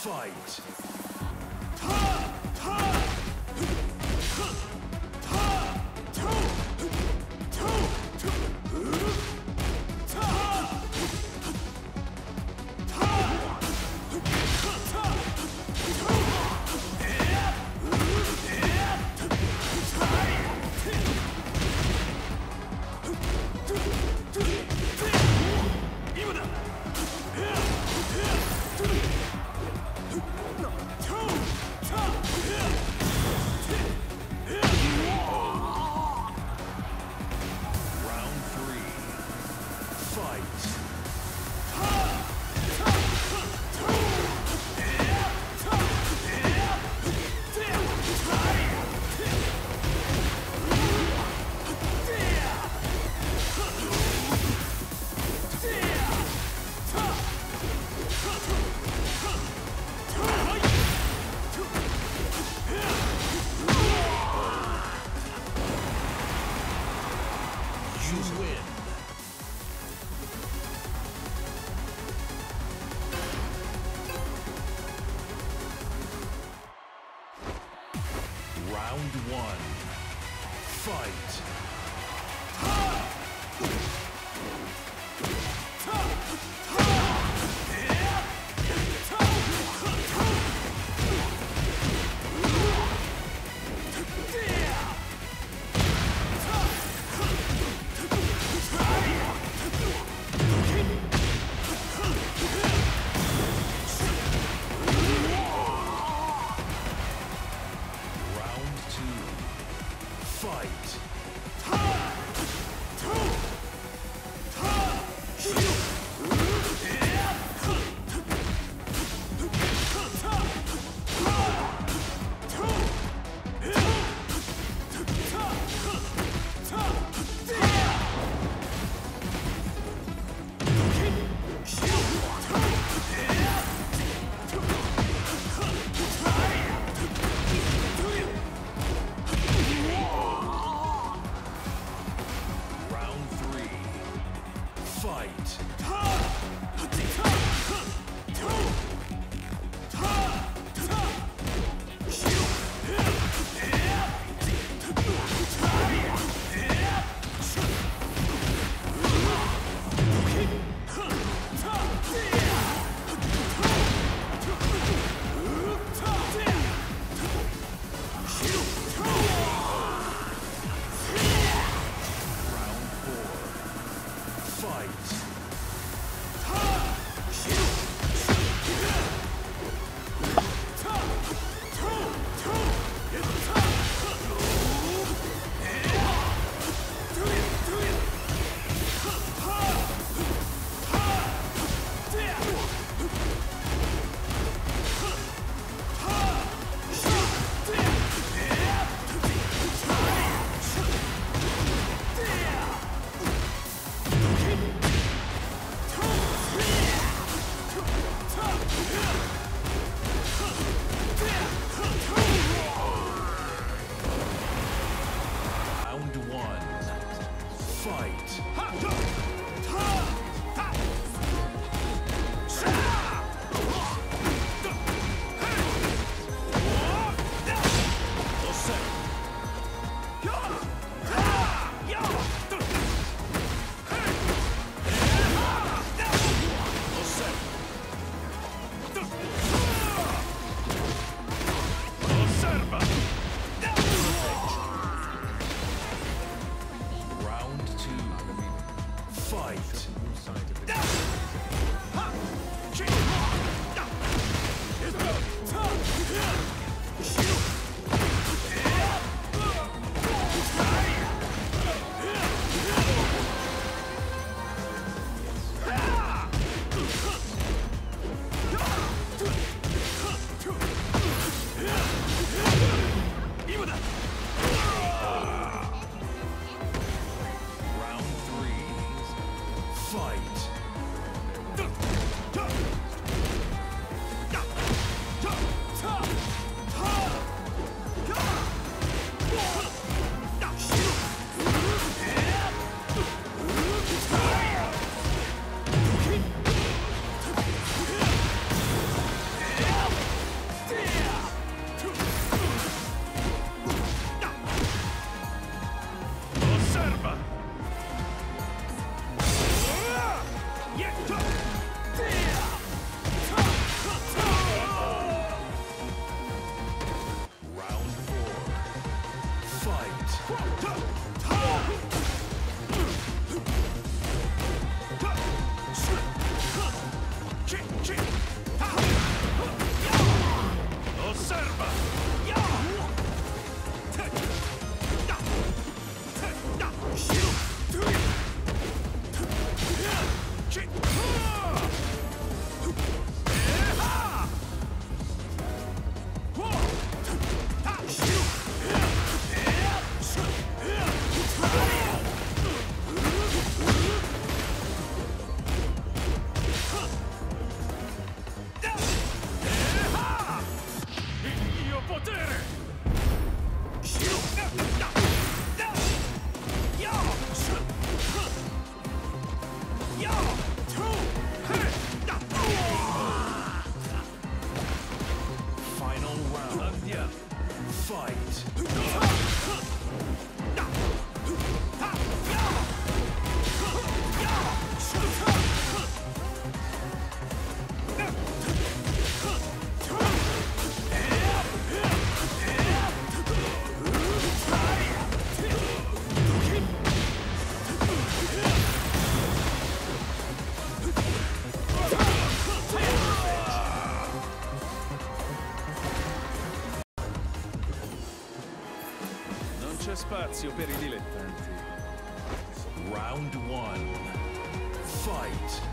Fight. fight. fight! Go! Fight. Spazio per i dilettanti. Round one. Fight.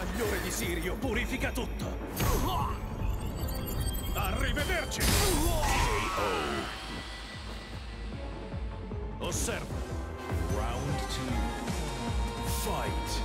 Bagliore di Sirio purifica tutto. Arrivederci! Osserva. Round two. Fight.